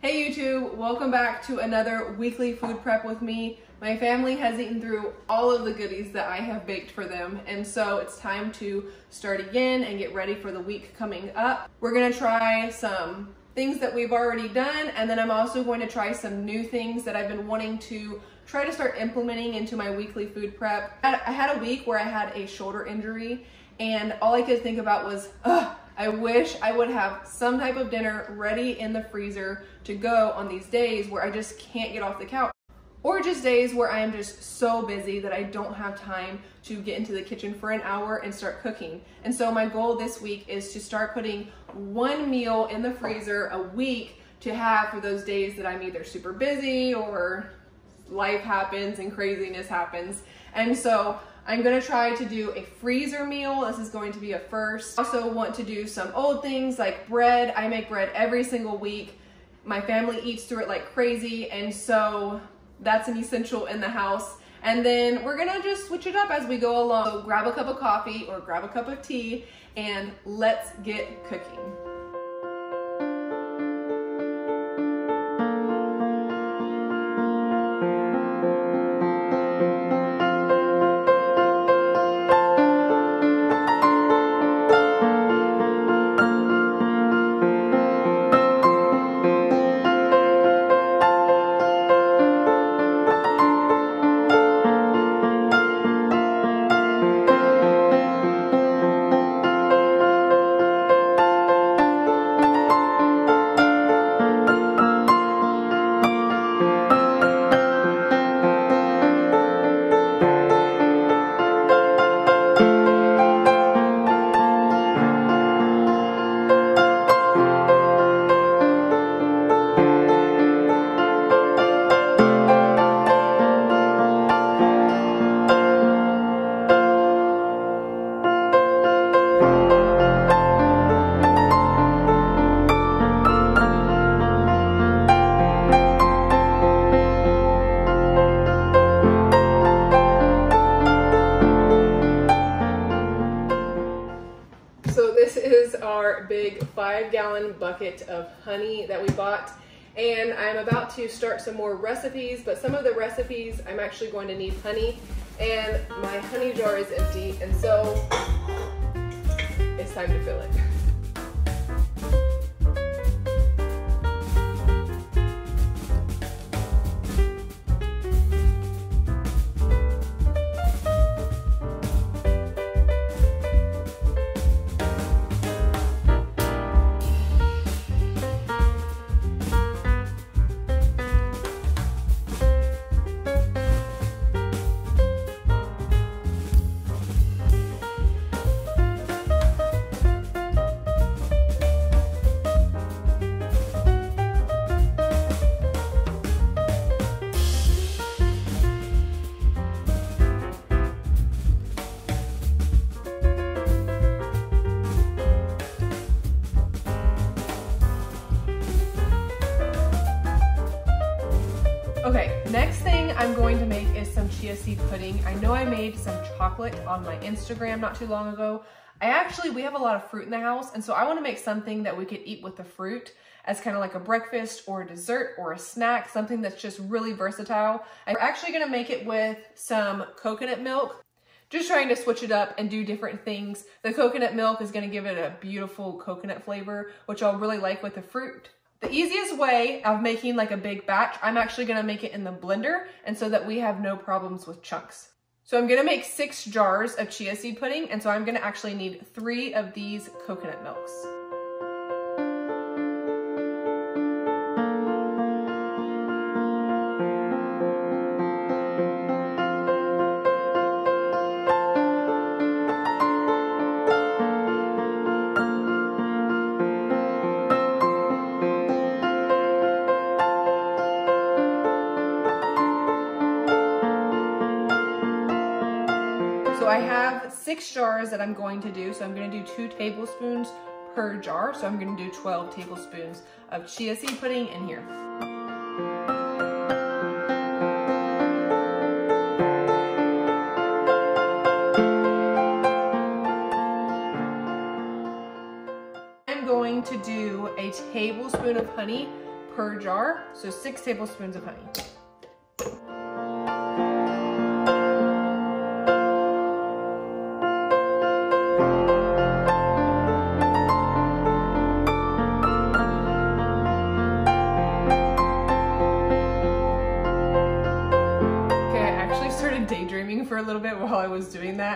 Hey YouTube, welcome back to another weekly food prep with me. My family has eaten through all of the goodies that I have baked for them and so it's time to start again and get ready for the week coming up. We're gonna try some things that we've already done and then I'm also going to try some new things that I've been wanting to try to start implementing into my weekly food prep. I had a week where I had a shoulder injury and all I could think about was, ugh, I wish I would have some type of dinner ready in the freezer to go on these days where I just can't get off the couch. Or just days where I am just so busy that I don't have time to get into the kitchen for an hour and start cooking. And so my goal this week is to start putting one meal in the freezer a week to have for those days that I'm either super busy or life happens and craziness happens. And so I'm gonna try to do a freezer meal. This is going to be a first. Also want to do some old things like bread. I make bread every single week. My family eats through it like crazy. And so that's an essential in the house. And then we're gonna just switch it up as we go along. So grab a cup of coffee or grab a cup of tea and let's get cooking. That we bought. And I'm about to start some more recipes, but some of the recipes I'm actually going to need honey and my honey jar is empty. And so it's time to fill it. Pudding. I know I made some chocolate on my Instagram not too long ago. I actually, we have a lot of fruit in the house, and so I wanna make something that we could eat with the fruit as kind of like a breakfast or a dessert or a snack, something that's just really versatile. I'm actually gonna make it with some coconut milk, just trying to switch it up and do different things. The coconut milk is gonna give it a beautiful coconut flavor, which I'll really like with the fruit. The easiest way of making like a big batch, I'm actually gonna make it in the blender and so that we have no problems with chunks. So I'm gonna make six jars of chia seed pudding and so I'm gonna actually need three of these coconut milks. Six jars that I'm going to do. So I'm gonna do two tablespoons per jar. So I'm gonna do 12 tablespoons of chia seed pudding in here. I'm going to do a tablespoon of honey per jar, so six tablespoons of honey.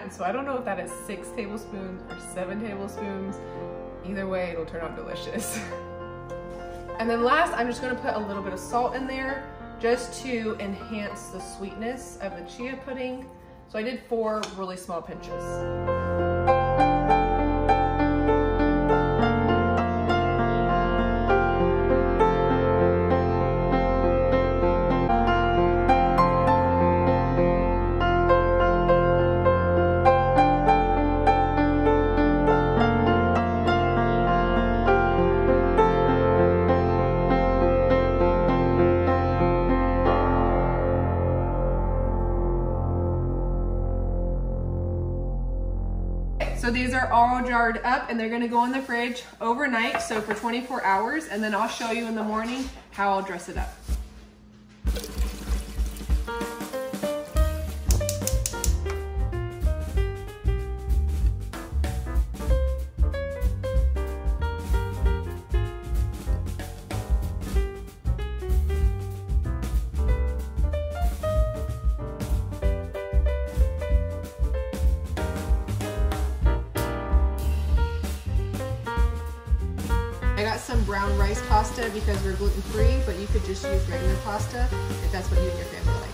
That, so I don't know if that is six tablespoons or seven tablespoons. Either way, it'll turn out delicious. and then last, I'm just gonna put a little bit of salt in there just to enhance the sweetness of the chia pudding. So I did four really small pinches. So these are all jarred up and they're gonna go in the fridge overnight, so for 24 hours, and then I'll show you in the morning how I'll dress it up. Pasta because we're gluten free, but you could just use regular pasta if that's what you and your family like.